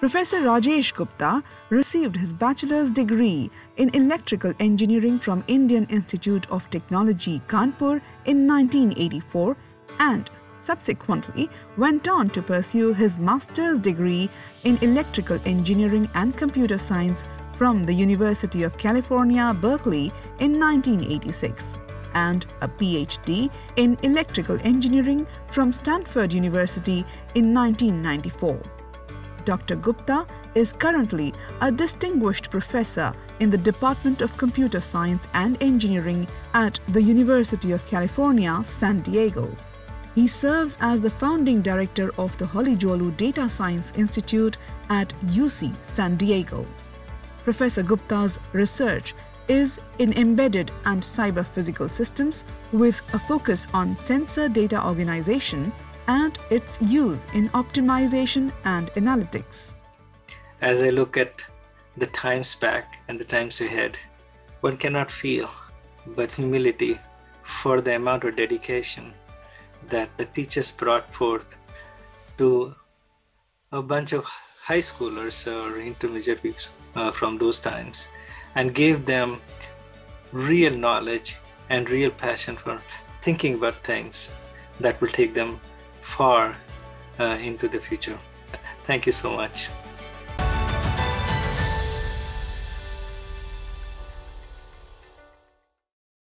Professor Rajesh Gupta received his bachelor's degree in electrical engineering from Indian Institute of Technology, Kanpur in 1984 and subsequently went on to pursue his master's degree in electrical engineering and computer science from the University of California, Berkeley in 1986 and a PhD in electrical engineering from Stanford University in 1994. Dr. Gupta is currently a distinguished professor in the Department of Computer Science and Engineering at the University of California, San Diego. He serves as the founding director of the Halıcıoğlu Data Science Institute at UC San Diego. Professor Gupta's research is in embedded and cyber physical systems with a focus on sensor data organization and its use in optimization and analytics. As I look at the times back and the times ahead, one cannot feel but humility for the amount of dedication that the teachers brought forth to a bunch of high schoolers or intermediate uh, from those times and gave them real knowledge and real passion for thinking about things that will take them far uh, into the future. Thank you so much.